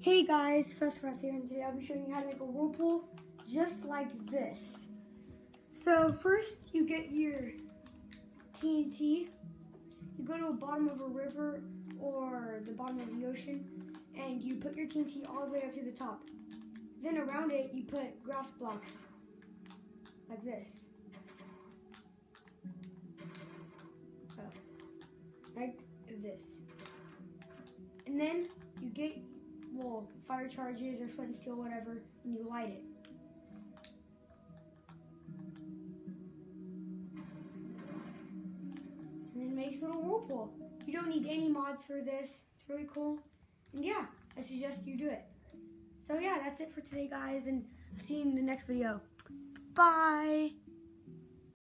Hey guys, Fast Breath here, and today I'll be showing you how to make a whirlpool just like this. So first you get your TNT, you go to the bottom of a river or the bottom of the ocean, and you put your TNT all the way up to the top. Then around it you put grass blocks, like this. Oh, like this. And then you get fire charges or flint and steel, whatever, and you light it. And then it makes a little whirlpool. You don't need any mods for this. It's really cool. And yeah, I suggest you do it. So yeah, that's it for today, guys, and I'll see you in the next video. Bye!